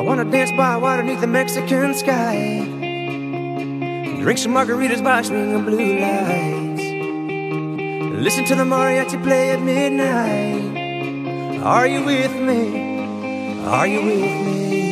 wanna dance by water beneath the Mexican sky. Drink some margaritas by swinging blue lights. Listen to the mariachi play at midnight. Are you with me? Are you with me?